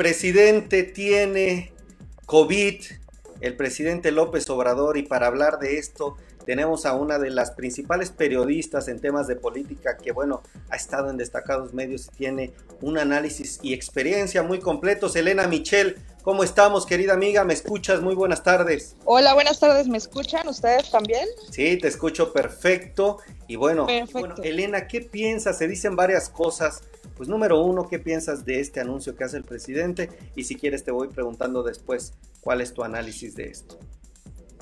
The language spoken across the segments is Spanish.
presidente tiene COVID, el presidente López Obrador, y para hablar de esto tenemos a una de las principales periodistas en temas de política que, bueno, ha estado en destacados medios y tiene un análisis y experiencia muy completos. Elena Michel, ¿cómo estamos, querida amiga? ¿Me escuchas? Muy buenas tardes. Hola, buenas tardes. ¿Me escuchan ustedes también? Sí, te escucho perfecto. Y bueno, bueno Elena, ¿qué piensas? Se dicen varias cosas. Pues número uno, ¿qué piensas de este anuncio que hace el presidente? Y si quieres te voy preguntando después cuál es tu análisis de esto.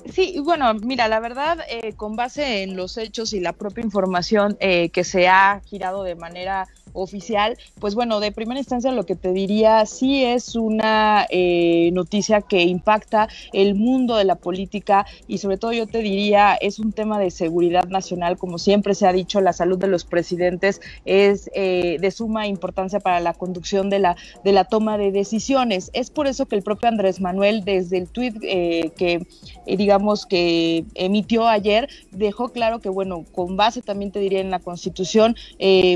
Sí, bueno, mira, la verdad, eh, con base en los hechos y la propia información eh, que se ha girado de manera oficial, pues bueno, de primera instancia lo que te diría sí es una eh, noticia que impacta el mundo de la política y sobre todo yo te diría es un tema de seguridad nacional, como siempre se ha dicho, la salud de los presidentes es eh, de suma importancia para la conducción de la, de la toma de decisiones. Es por eso que el propio Andrés Manuel desde el tuit que digamos que emitió ayer dejó claro que bueno, con base también te diría en la constitución,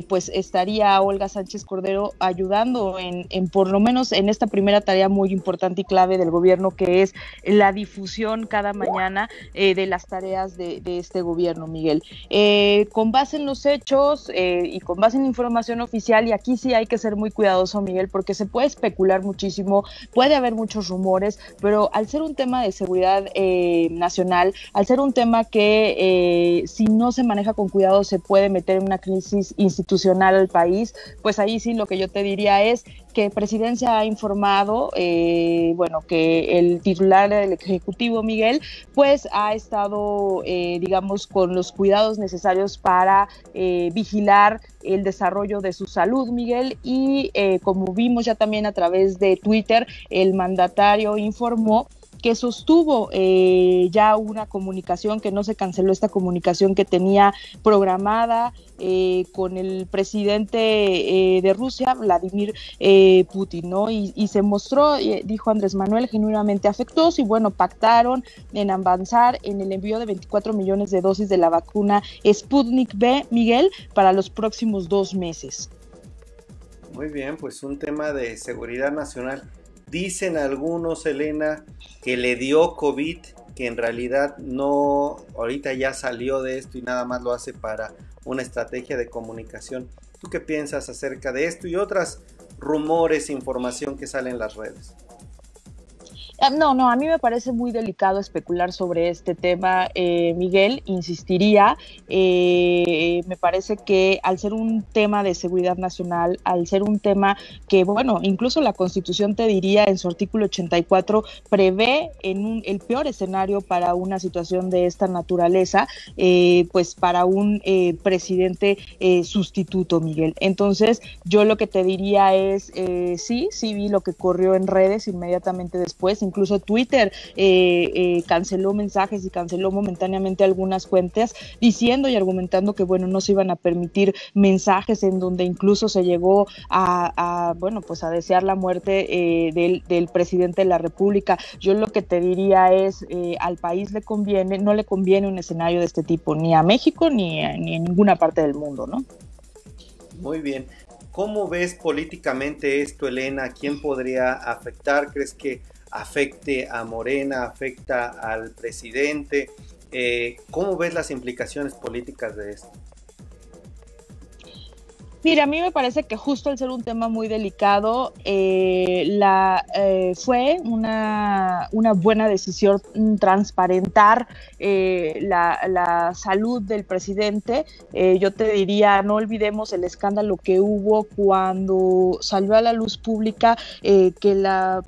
pues estaría Olga Sánchez Cordero ayudando en, por lo menos en esta primera tarea muy importante y clave del gobierno que es la difusión cada mañana eh, de las tareas de, este gobierno, Miguel. Eh, con base en los hechos eh, y con base en información oficial, y aquí sí hay que ser muy cuidadoso, Miguel, porque se puede especular muchísimo, puede haber muchos rumores, pero al ser un tema de seguridad nacional, al ser un tema que si no se maneja con cuidado se puede meter en una crisis institucional al país, pues ahí sí lo que yo te diría es que Presidencia ha informado, eh, bueno, que el titular del Ejecutivo, Miguel, pues ha estado, eh, digamos, con los cuidados necesarios para eh, vigilar el desarrollo de su salud, Miguel, y como vimos ya también a través de Twitter, el mandatario informó que sostuvo eh, ya una comunicación, que no se canceló esta comunicación que tenía programada eh, con el presidente eh, de Rusia, Vladimir Putin, ¿no? Y, y se mostró, dijo Andrés Manuel, genuinamente afectuoso y bueno, pactaron en avanzar en el envío de 24 millones de dosis de la vacuna Sputnik B, Miguel, para los próximos dos meses. Muy bien, pues un tema de seguridad nacional. Dicen algunos, Elena, que le dio COVID, que en realidad no, ahorita ya salió de esto y nada más lo hace para una estrategia de comunicación. ¿Tú qué piensas acerca de esto y otras rumores, información que sale en las redes? Ah, no, no, a mí me parece muy delicado especular sobre este tema, eh, Miguel, insistiría, eh, me parece que al ser un tema de seguridad nacional, al ser un tema que, bueno, incluso la Constitución te diría en su artículo 84, prevé en un, el peor escenario para una situación de esta naturaleza, eh, pues para un presidente sustituto, Miguel. Entonces, yo lo que te diría es, sí, sí vi lo que corrió en redes inmediatamente después, incluso Twitter eh, eh, canceló mensajes y canceló momentáneamente algunas cuentas diciendo y argumentando que bueno no se iban a permitir mensajes en donde incluso se llegó a, bueno pues a desear la muerte eh, del, presidente de la República. Yo lo que te diría es al país le conviene, no le conviene un escenario de este tipo ni a México ni, ni en ninguna parte del mundo, ¿no? Muy bien. ¿Cómo ves políticamente esto, Elena? ¿Quién podría afectar? ¿Crees que afecte a Morena, afecta al presidente. Eh, ¿Cómo ves las implicaciones políticas de esto? Mira, a mí me parece que justo al ser un tema muy delicado, eh, la, eh, fue una, una, buena decisión transparentar eh, la, salud del presidente. yo te diría, no olvidemos el escándalo que hubo cuando salió a la luz pública que la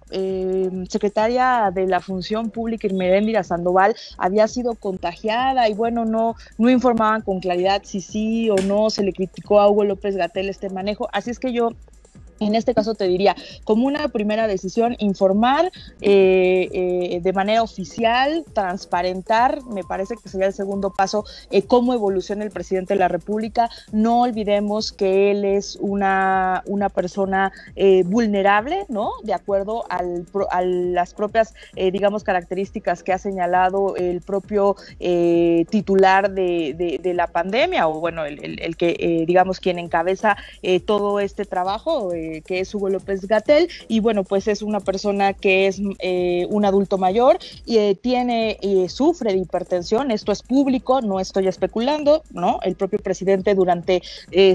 secretaria de la Función Pública, Irmeréndira Sandoval, había sido contagiada y bueno, no, no informaban con claridad si sí o no, se le criticó a Hugo López este manejo. Así es que yo en este caso te diría, como una primera decisión, informar eh, eh, de manera oficial, transparentar, me parece que sería el segundo paso, eh, cómo evoluciona el presidente de la República. No olvidemos que él es una, una persona vulnerable, ¿no? De acuerdo al, a las propias, digamos, características que ha señalado el propio titular de, de, la pandemia, o bueno, el, el, el que, digamos, quien encabeza todo este trabajo que es Hugo López Gatel, y bueno, pues es una persona que es un adulto mayor y tiene y sufre de hipertensión, esto es público, no estoy especulando, ¿no? El propio presidente durante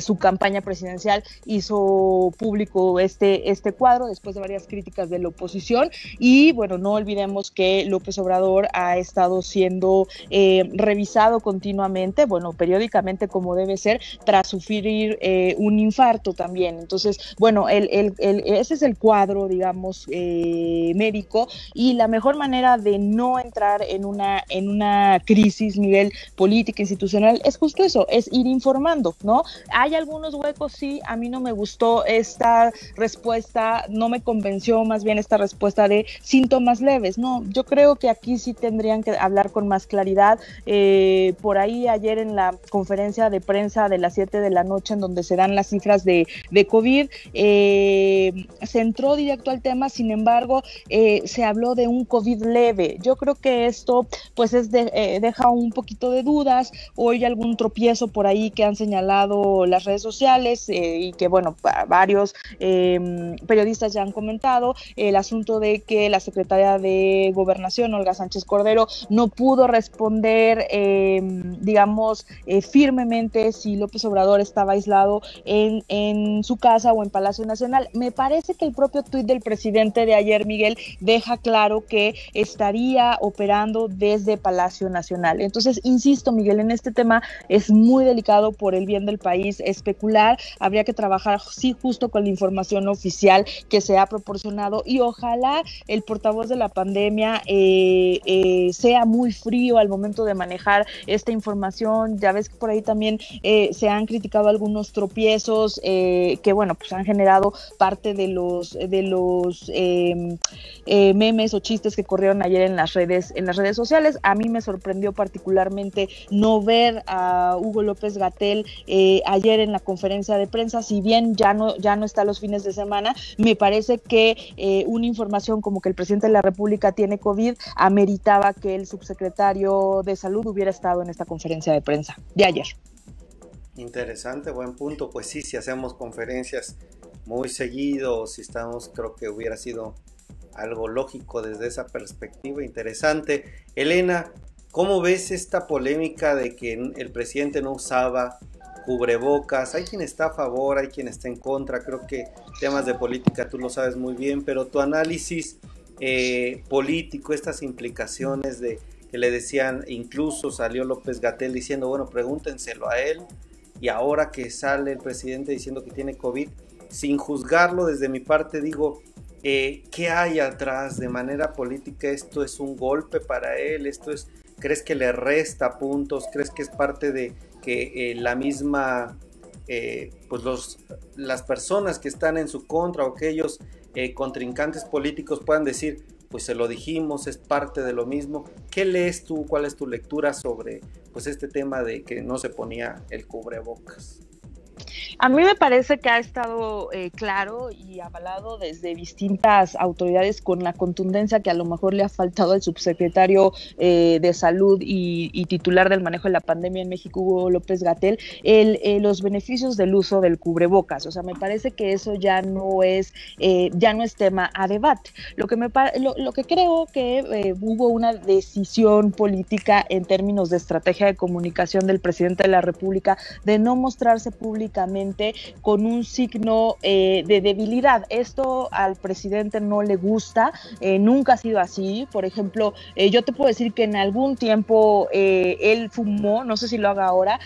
su campaña presidencial hizo público este, este cuadro después de varias críticas de la oposición y bueno, no olvidemos que López Obrador ha estado siendo eh, revisado continuamente, bueno, periódicamente como debe ser, tras sufrir eh, un infarto también. Entonces, bueno, el, ese es el cuadro, digamos, eh, médico y la mejor manera de no entrar en una, en una crisis nivel política, institucional, es justo eso, es ir informando, ¿no? Hay algunos huecos, sí, a mí no me gustó esta respuesta, no me convenció más bien esta respuesta de síntomas leves, no, yo creo que aquí sí tendrían que hablar con más claridad. Eh, por ahí ayer en la conferencia de prensa de las 7 de la noche en donde se dan las cifras de, de COVID, eh, se entró directo al tema, sin embargo, eh, se habló de un COVID leve. Yo creo que esto pues es deja un poquito de dudas, hoy algún tropiezo por ahí que han señalado las redes sociales y que bueno, varios em, periodistas ya han comentado, el asunto de que la secretaria de Gobernación, Olga Sánchez Cordero, no pudo responder, em, digamos, eh, firmemente si López Obrador estaba aislado en su casa o en Palacio Nacional. Me parece que el propio tuit del presidente de ayer, Miguel, deja claro que estaría operando desde Palacio Nacional. Entonces, insisto, Miguel, en este tema es muy delicado por el bien del país especular. Habría que trabajar, sí, justo con la información oficial que se ha proporcionado y ojalá el portavoz de la pandemia eh, eh, sea muy frío al momento de manejar esta información. Ya ves que por ahí también eh, se han criticado algunos tropiezos que, bueno, pues han generado parte de los de los em, memes o chistes que corrieron ayer en las redes en las redes sociales. A mí me sorprendió particularmente no ver a Hugo López Gatel ayer en la conferencia de prensa, si bien ya no ya no está los fines de semana, me parece que una información como que el presidente de la República tiene COVID ameritaba que el subsecretario de Salud hubiera estado en esta conferencia de prensa de ayer. Interesante, buen punto. Pues sí, si hacemos conferencias muy seguido, si estamos, creo que hubiera sido algo lógico desde esa perspectiva. Interesante. Elena, ¿cómo ves esta polémica de que el presidente no usaba cubrebocas? Hay quien está a favor, hay quien está en contra. Creo que temas de política tú lo sabes muy bien, pero tu análisis eh, político, estas implicaciones de que le decían, incluso salió López Gatel diciendo, bueno, pregúntenselo a él, y ahora que sale el presidente diciendo que tiene COVID, sin juzgarlo desde mi parte digo, eh, ¿qué hay atrás de manera política? ¿Esto es un golpe para él? ¿Esto es, crees que le resta puntos? ¿Crees que es parte de que eh, la misma, pues los, las personas que están en su contra o aquellos eh, contrincantes políticos puedan decir, pues se lo dijimos, es parte de lo mismo. ¿Qué lees tú? ¿Cuál es tu lectura sobre pues este tema de que no se ponía el cubrebocas? A mí me parece que ha estado eh, claro y avalado desde distintas autoridades con la contundencia que a lo mejor le ha faltado al subsecretario eh, de Salud y, titular del manejo de la pandemia en México, Hugo López Gatel, el, eh, los beneficios del uso del cubrebocas. O sea, me parece que eso ya no es, ya no es tema a debate. Lo que, me, lo, que creo que hubo una decisión política en términos de estrategia de comunicación del presidente de la República de no mostrarse con un signo eh, de debilidad. Esto al presidente no le gusta, eh, nunca ha sido así. Por ejemplo, eh, yo te puedo decir que en algún tiempo él fumó, no sé si lo haga ahora,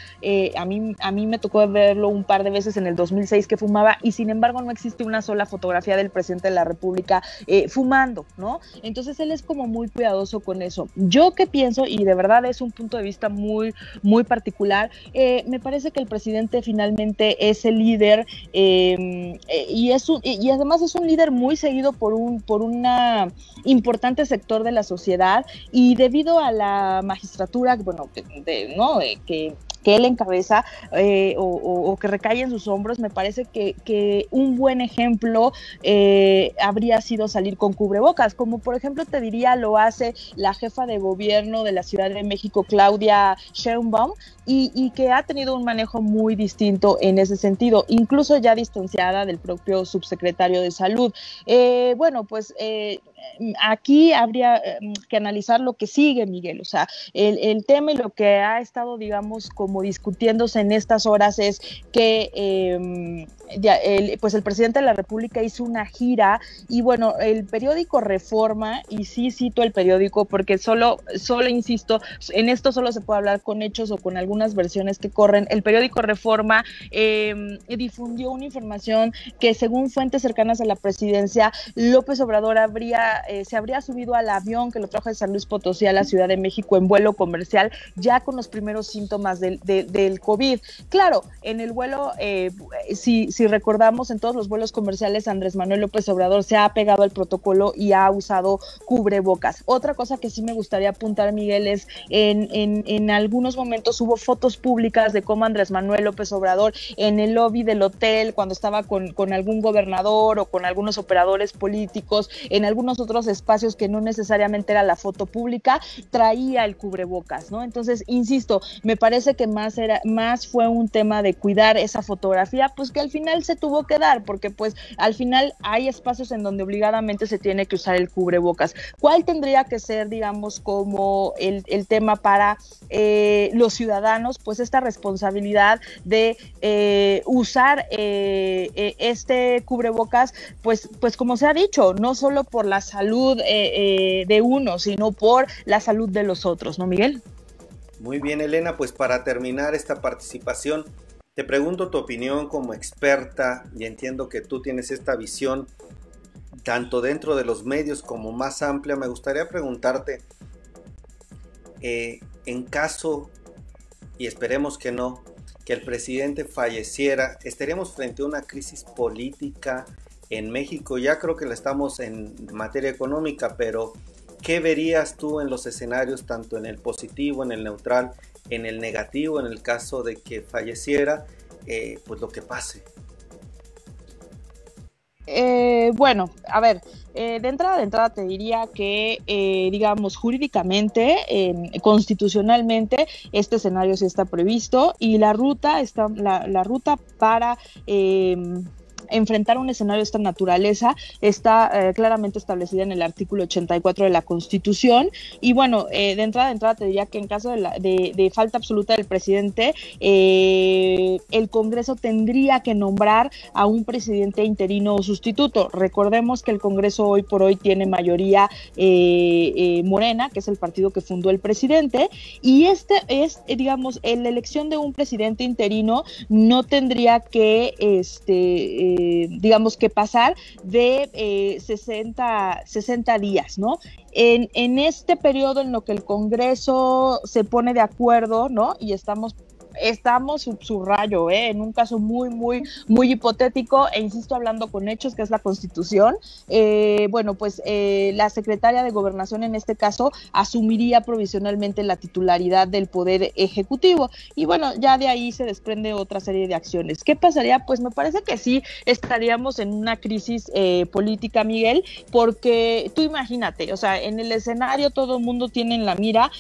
a, mí, a mí me tocó verlo un par de veces en el 2006 que fumaba y sin embargo no existe una sola fotografía del presidente de la República fumando, ¿no? Entonces él es como muy cuidadoso con eso. Yo que pienso, y de verdad es un punto de vista muy, muy particular, me parece que el presidente finalmente es el líder em, eh, y, es y además es un líder muy seguido por un por una importante sector de la sociedad y debido a la magistratura, bueno, de, ¿no? que que él encabeza eh, o, que recae en sus hombros, me parece que, un buen ejemplo eh, habría sido salir con cubrebocas, como por ejemplo te diría lo hace la jefa de gobierno de la Ciudad de México, Claudia Sheinbaum, y, que ha tenido un manejo muy distinto en ese sentido, incluso ya distanciada del propio subsecretario de Salud. Eh, bueno, pues aquí habría que analizar lo que sigue, Miguel. O sea, el, tema y lo que ha estado, digamos, como discutiéndose en estas horas es que em, pues el presidente de la República hizo una gira y bueno, el periódico Reforma, y sí cito el periódico porque solo, solo insisto, en esto solo se puede hablar con hechos o con algunas versiones que corren. El periódico Reforma em, difundió una información que según fuentes cercanas a la presidencia, López Obrador habría, eh, se habría subido al avión que lo trajo de San Luis Potosí a la Ciudad de México en vuelo comercial, ya con los primeros síntomas del, del COVID. Claro, en el vuelo, eh, si, si recordamos, en todos los vuelos comerciales, Andrés Manuel López Obrador se ha pegado al protocolo y ha usado cubrebocas. Otra cosa que sí me gustaría apuntar, Miguel, es en, en, en algunos momentos hubo fotos públicas de cómo Andrés Manuel López Obrador en el lobby del hotel, cuando estaba con, con algún gobernador o con algunos operadores políticos, en algunos otros espacios que no necesariamente era la foto pública, traía el cubrebocas, ¿no? Entonces, insisto, me parece que más era, más fue un tema de cuidar esa fotografía, pues que al final se tuvo que dar, porque pues al final hay espacios en donde obligadamente se tiene que usar el cubrebocas. ¿Cuál tendría que ser, digamos, como el, tema para eh, los ciudadanos? Pues esta responsabilidad de eh, usar eh, este cubrebocas, pues, pues como se ha dicho, no solo por la salud de uno, sino por la salud de los otros, ¿no, Miguel? Muy bien, Elena, pues para terminar esta participación, te pregunto tu opinión como experta y entiendo que tú tienes esta visión tanto dentro de los medios como más amplia. Me gustaría preguntarte, eh, en caso, y esperemos que no, que el presidente falleciera, estaríamos frente a una crisis política en México. Ya creo que la estamos en materia económica, pero ¿qué verías tú en los escenarios, tanto en el positivo, en el neutral, en el negativo, en el caso de que falleciera, eh, pues lo que pase. Eh, bueno, a ver, eh, de entrada, de entrada te diría que, digamos, jurídicamente, constitucionalmente, este escenario sí está previsto y la ruta está, la, la ruta para enfrentar un escenario de esta naturaleza está eh, claramente establecida en el artículo 84 de la Constitución. Y bueno, eh, de entrada, de entrada te diría que en caso de, falta absoluta del presidente, eh, el Congreso tendría que nombrar a un presidente interino o sustituto. Recordemos que el Congreso hoy por hoy tiene mayoría morena, que es el partido que fundó el presidente, y este es, digamos, la elección de un presidente interino no tendría que, este, eh, digamos que pasar de 60, eh, 60 días, ¿no? En, en, este periodo en lo que el Congreso se pone de acuerdo, ¿no? Y estamos estamos subrayo, ¿eh? en un caso muy, muy, muy hipotético, e insisto hablando con hechos, que es la Constitución, eh, bueno, pues eh, la secretaria de Gobernación en este caso asumiría provisionalmente la titularidad del Poder Ejecutivo. Y bueno, ya de ahí se desprende otra serie de acciones. ¿Qué pasaría? Pues me parece que sí estaríamos en una crisis política, Miguel, porque tú imagínate, o sea, en el escenario todo el mundo tiene en la mira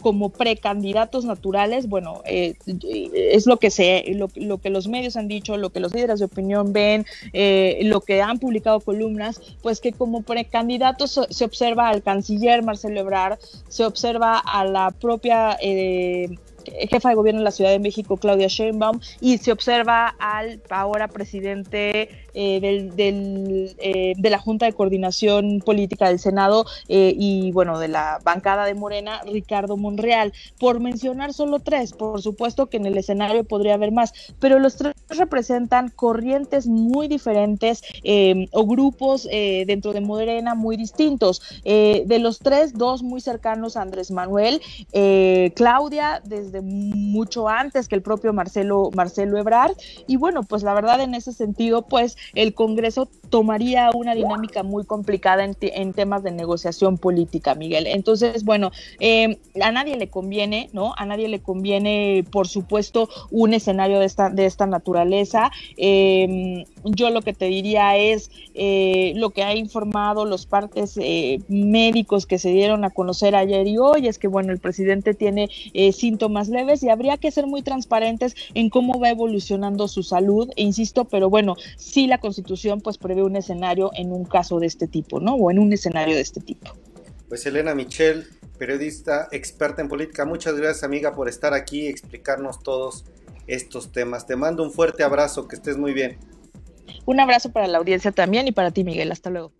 como precandidatos naturales, bueno, eh, es lo que se, lo, que los medios han dicho, lo que los líderes de opinión ven, eh, lo que han publicado columnas, pues que como precandidatos se observa al canciller Marcelo Ebrard, se observa a la propia eh, jefa de gobierno de la Ciudad de México, Claudia Sheinbaum, y se observa al ahora presidente eh, eh, de la Junta de Coordinación Política del Senado eh, y, bueno, de la bancada de Morena, Ricardo Monreal, por mencionar solo tres. Por supuesto que en el escenario podría haber más, pero los tres representan corrientes muy diferentes o grupos dentro de Morena muy distintos. de los tres, dos muy cercanos a Andrés Manuel, Claudia, desde desde mucho antes que el propio Marcelo, Marcelo Ebrard. Y bueno, pues la verdad en ese sentido, pues el Congreso tomaría una dinámica muy complicada en, temas de negociación política, Miguel. Entonces, bueno, eh, a nadie le conviene, ¿no? A nadie le conviene, por supuesto, un escenario de esta, de esta naturaleza. Em, yo lo que te diría es eh, lo que ha informado los partes eh, médicos que se dieron a conocer ayer y hoy, es que, bueno, el presidente tiene síntomas leves y habría que ser muy transparentes en cómo va evolucionando su salud, e insisto, pero bueno, sí la constitución pues prevé un escenario en un caso de este tipo, ¿no? O en un escenario de este tipo. Pues Elena Michel, periodista experta en política, muchas gracias amiga por estar aquí y explicarnos todos estos temas. Te mando un fuerte abrazo, que estés muy bien. Un abrazo para la audiencia también y para ti Miguel, hasta luego.